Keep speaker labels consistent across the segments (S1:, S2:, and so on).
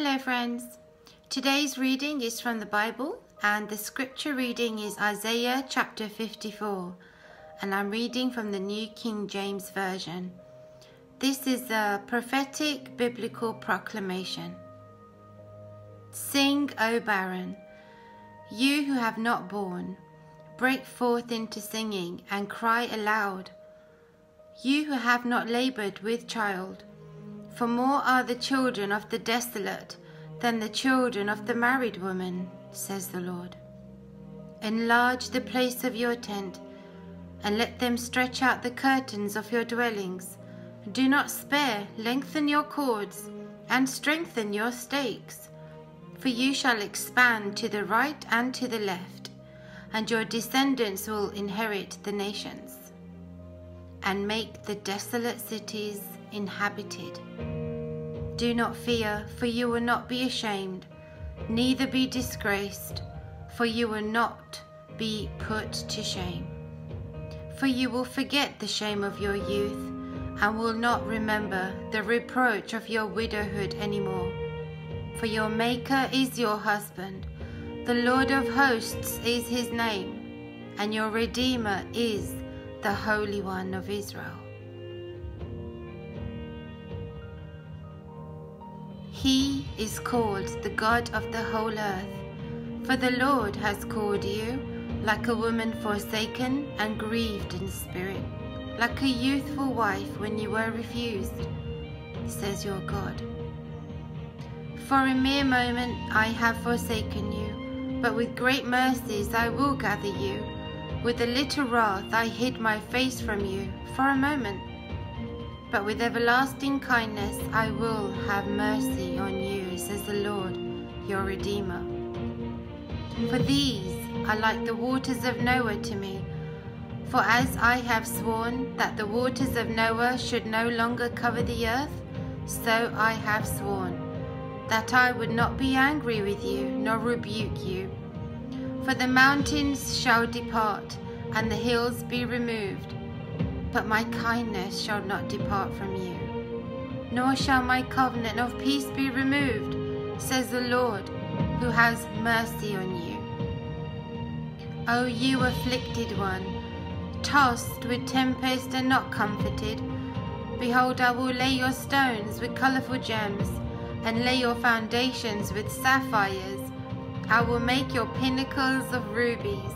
S1: Hello, friends. Today's reading is from the Bible, and the scripture reading is Isaiah chapter 54, and I'm reading from the New King James Version. This is a prophetic biblical proclamation. Sing, O barren, you who have not borne, break forth into singing and cry aloud. You who have not labored with child, for more are the children of the desolate than the children of the married woman, says the Lord. Enlarge the place of your tent, and let them stretch out the curtains of your dwellings. Do not spare, lengthen your cords, and strengthen your stakes. For you shall expand to the right and to the left, and your descendants will inherit the nations, and make the desolate cities inhabited. Do not fear, for you will not be ashamed, neither be disgraced, for you will not be put to shame. For you will forget the shame of your youth, and will not remember the reproach of your widowhood anymore. For your Maker is your husband, the Lord of hosts is his name, and your Redeemer is the Holy One of Israel. He is called the God of the whole earth. For the Lord has called you like a woman forsaken and grieved in spirit, like a youthful wife when you were refused, says your God. For a mere moment I have forsaken you, but with great mercies I will gather you. With a little wrath I hid my face from you for a moment but with everlasting kindness I will have mercy on you, says the Lord, your Redeemer. For these are like the waters of Noah to me. For as I have sworn that the waters of Noah should no longer cover the earth, so I have sworn that I would not be angry with you, nor rebuke you. For the mountains shall depart, and the hills be removed but my kindness shall not depart from you, nor shall my covenant of peace be removed, says the Lord, who has mercy on you. O you afflicted one, tossed with tempest and not comforted, behold, I will lay your stones with colourful gems, and lay your foundations with sapphires. I will make your pinnacles of rubies,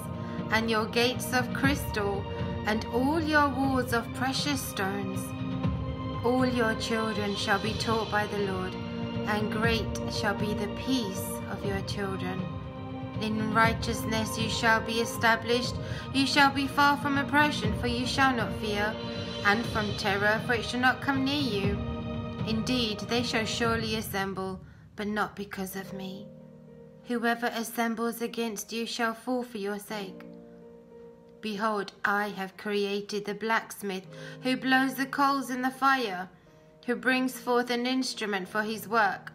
S1: and your gates of crystal, and all your walls of precious stones. All your children shall be taught by the Lord, and great shall be the peace of your children. In righteousness you shall be established, you shall be far from oppression, for you shall not fear, and from terror, for it shall not come near you. Indeed, they shall surely assemble, but not because of me. Whoever assembles against you shall fall for your sake. Behold, I have created the blacksmith who blows the coals in the fire, who brings forth an instrument for his work.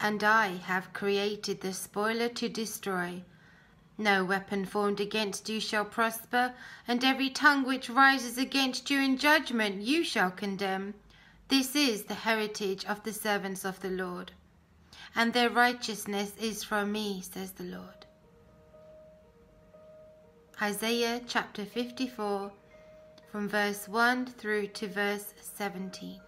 S1: And I have created the spoiler to destroy. No weapon formed against you shall prosper, and every tongue which rises against you in judgment you shall condemn. This is the heritage of the servants of the Lord, and their righteousness is from me, says the Lord. Isaiah chapter 54 from verse 1 through to verse 17.